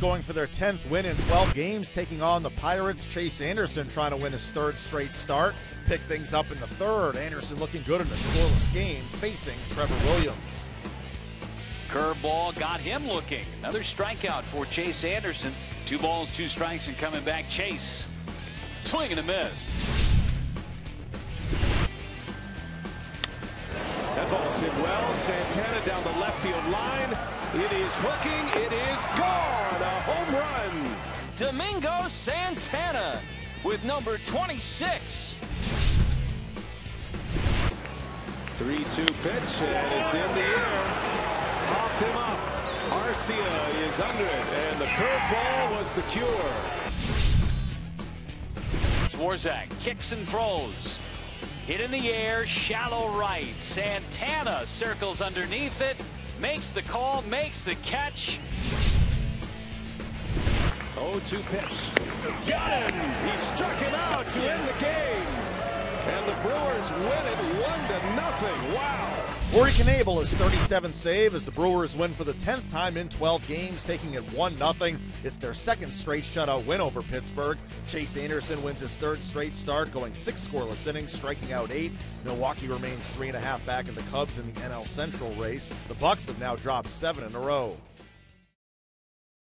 Going for their 10th win in 12 games, taking on the Pirates. Chase Anderson trying to win his third straight start. Pick things up in the third. Anderson looking good in a scoreless game, facing Trevor Williams. Curveball got him looking. Another strikeout for Chase Anderson. Two balls, two strikes, and coming back, Chase. Swing and a miss. Ball's hit well. Santana down the left field line. It is hooking. It is gone. A home run. Domingo Santana with number 26. 3-2 pitch, and it's in the air. Popped him up. Arcia is under it, and the curveball was the cure. Swarzak kicks and throws. Hit in the air, shallow right. Santana circles underneath it, makes the call, makes the catch. 0-2 pitch. Got him! He struck him out to end the game. And the Brewers win it one to nothing. Wow. Corey Knebel his 37th save as the Brewers win for the 10th time in 12 games, taking it 1 0. It's their second straight shutout win over Pittsburgh. Chase Anderson wins his third straight start, going six scoreless innings, striking out eight. Milwaukee remains three and a half back in the Cubs in the NL Central race. The Bucs have now dropped seven in a row.